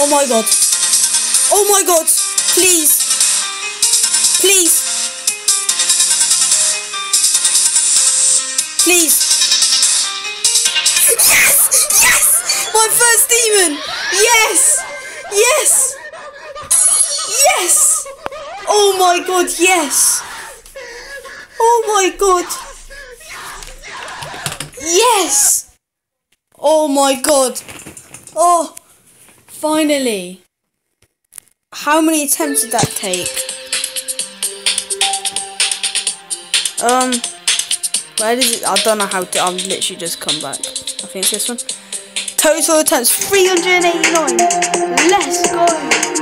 Oh my god. Oh my god. Please. Please. Please. Yes! Yes! My first demon! Yes! Yes! Yes! Oh my god, yes! Oh my god! Yes! Oh my god! Oh! Finally! How many attempts did that take? Um, where does it? I don't know how to. I've literally just come back. I think it's this one. Total attempts 389. Let's go.